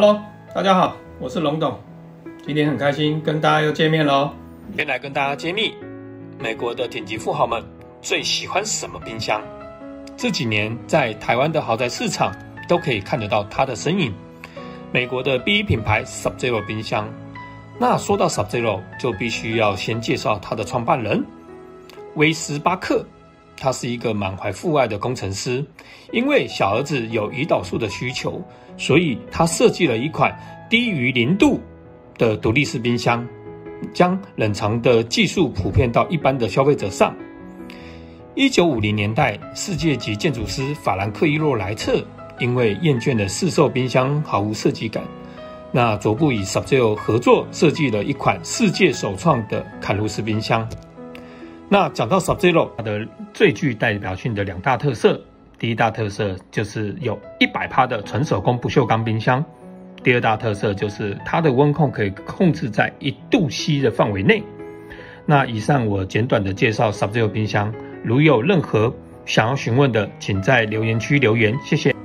Hello，大家好，我是龙董，今天很开心跟大家又见面喽。先来跟大家揭秘，美国的顶级富豪们最喜欢什么冰箱？这几年在台湾的豪宅市场都可以看得到它的身影。美国的 B 品牌 Sub Zero 冰箱，那说到 Sub Zero，就必须要先介绍它的创办人威斯巴克。他是一个满怀父爱的工程师，因为小儿子有胰岛素的需求，所以他设计了一款低于零度的独立式冰箱，将冷藏的技术普遍到一般的消费者上。一九五零年代，世界级建筑师法兰克·伊洛莱特因为厌倦了市售冰箱毫无设计感，那逐步与 Subzero 合作设计了一款世界首创的坎路式冰箱。那讲到 Subzero，它的最具代表性的两大特色，第一大特色就是有一百帕的纯手工不锈钢冰箱，第二大特色就是它的温控可以控制在一度 C 的范围内。那以上我简短的介绍 Subzero 冰箱，如有任何想要询问的，请在留言区留言，谢谢。